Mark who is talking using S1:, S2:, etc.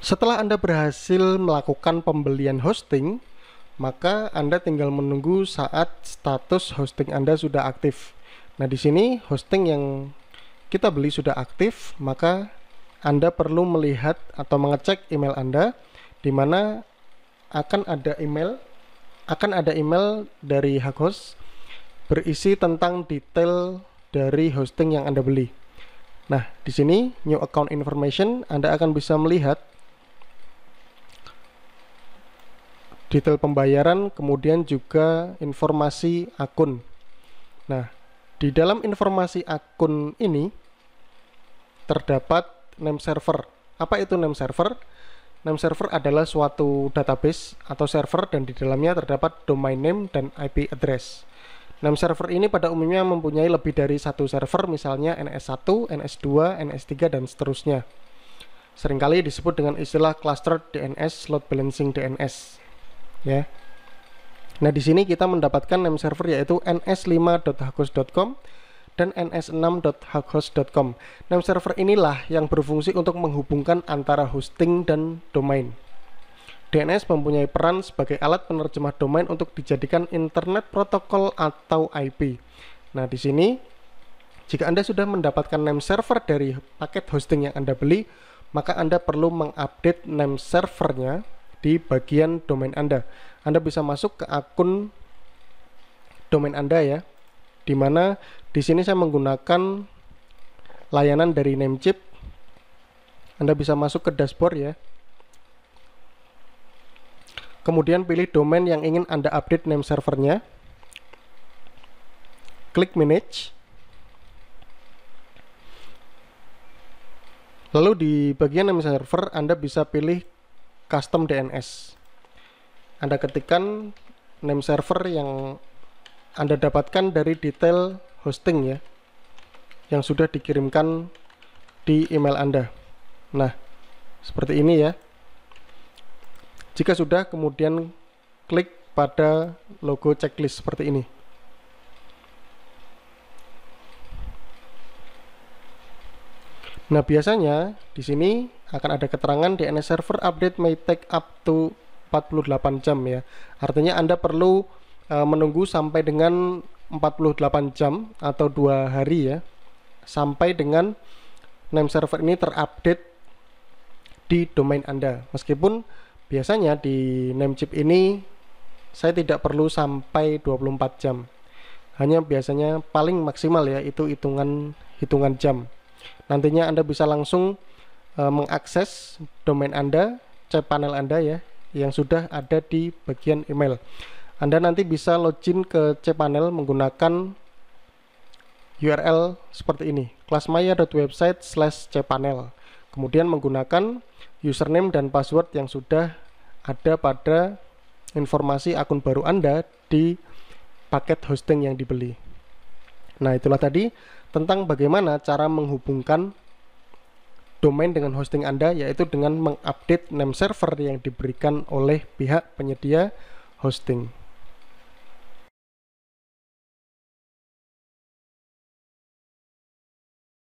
S1: Setelah Anda berhasil melakukan pembelian hosting, maka Anda tinggal menunggu saat status hosting Anda sudah aktif. Nah, di sini hosting yang kita beli sudah aktif, maka Anda perlu melihat atau mengecek email Anda di mana akan ada email akan ada email dari Hakhost berisi tentang detail dari hosting yang Anda beli. Nah, di sini new account information Anda akan bisa melihat detail pembayaran, kemudian juga informasi akun. Nah, di dalam informasi akun ini terdapat name server. Apa itu name server? Name server adalah suatu database atau server dan di dalamnya terdapat domain name dan IP address. Name server ini pada umumnya mempunyai lebih dari satu server, misalnya NS1, NS2, NS3, dan seterusnya. Seringkali disebut dengan istilah cluster DNS, load balancing DNS ya. Nah, di sini kita mendapatkan name server yaitu ns5.hackhos.com dan ns6.hackhos.com. Name server inilah yang berfungsi untuk menghubungkan antara hosting dan domain. DNS mempunyai peran sebagai alat penerjemah domain untuk dijadikan internet protokol atau IP. Nah, di sini jika Anda sudah mendapatkan name server dari paket hosting yang Anda beli, maka Anda perlu mengupdate name servernya di bagian domain Anda. Anda bisa masuk ke akun domain Anda ya. Di mana di sini saya menggunakan layanan dari Namecheap. Anda bisa masuk ke dashboard ya. Kemudian pilih domain yang ingin Anda update name servernya. Klik manage. Lalu di bagian name server Anda bisa pilih custom DNS. Anda ketikkan name server yang Anda dapatkan dari detail hosting ya yang sudah dikirimkan di email Anda. Nah, seperti ini ya. Jika sudah kemudian klik pada logo checklist seperti ini. Nah, biasanya di sini akan ada keterangan DNS server update may take up to 48 jam ya. Artinya Anda perlu uh, menunggu sampai dengan 48 jam atau dua hari ya sampai dengan name server ini terupdate di domain Anda. Meskipun biasanya di Namecheap ini saya tidak perlu sampai 24 jam. Hanya biasanya paling maksimal ya itu hitungan hitungan jam. Nantinya Anda bisa langsung e, mengakses domain Anda, cPanel Anda ya, yang sudah ada di bagian email. Anda nanti bisa login ke cPanel menggunakan URL seperti ini, kelasmaya.website slash cpanel. Kemudian menggunakan username dan password yang sudah ada pada informasi akun baru Anda di paket hosting yang dibeli. Nah, itulah tadi tentang bagaimana cara menghubungkan domain dengan hosting Anda yaitu dengan mengupdate name server yang diberikan oleh pihak penyedia hosting.